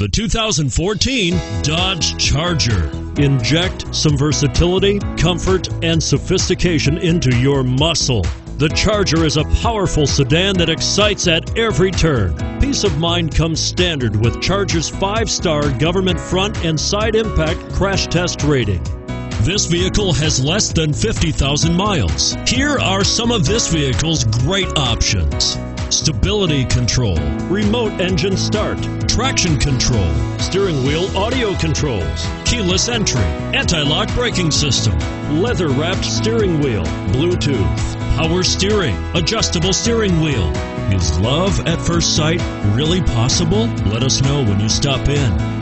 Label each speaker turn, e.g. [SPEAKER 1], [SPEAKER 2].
[SPEAKER 1] The 2014 Dodge Charger. Inject some versatility, comfort, and sophistication into your muscle. The Charger is a powerful sedan that excites at every turn. Peace of mind comes standard with Charger's five star government front and side impact crash test rating. This vehicle has less than 50,000 miles. Here are some of this vehicle's great options stability control, remote engine start, traction control, steering wheel audio controls, keyless entry, anti lock braking system, leather wrapped steering wheel, Bluetooth, power steering, adjustable steering wheel. Is love at first sight really possible? Let us know when you stop in.